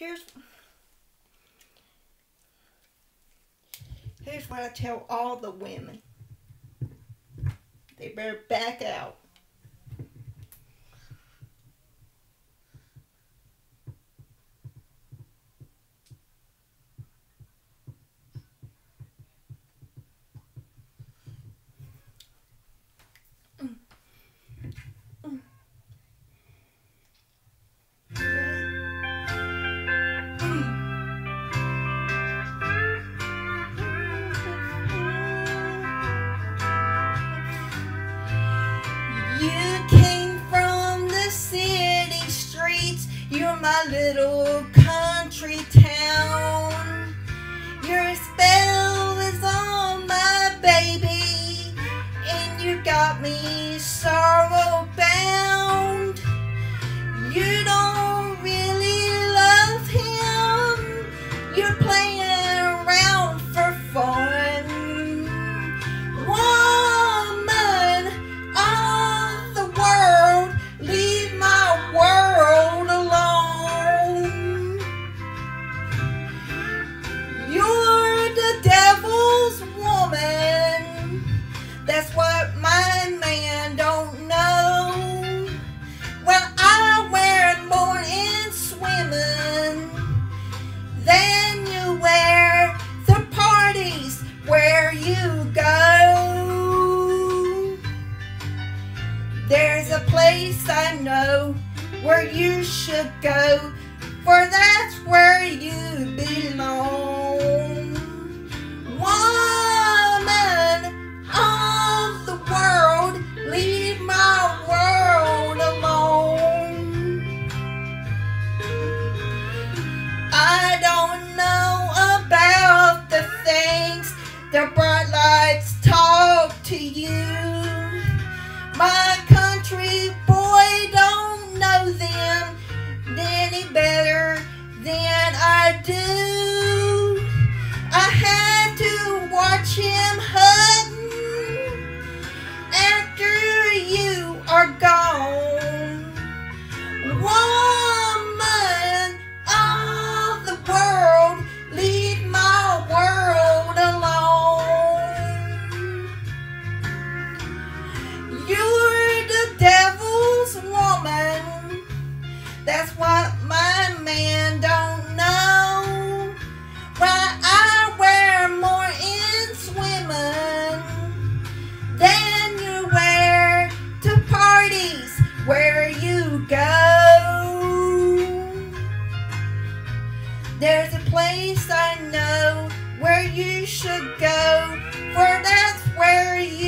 here's here's what I tell all the women. They better back out. You came from the city streets. You're my little country town. Your spell is on my baby, and you got me sorrow bound. You don't I know where you should go, for that's where you belong. where you go. There's a place I know where you should go, for that's where you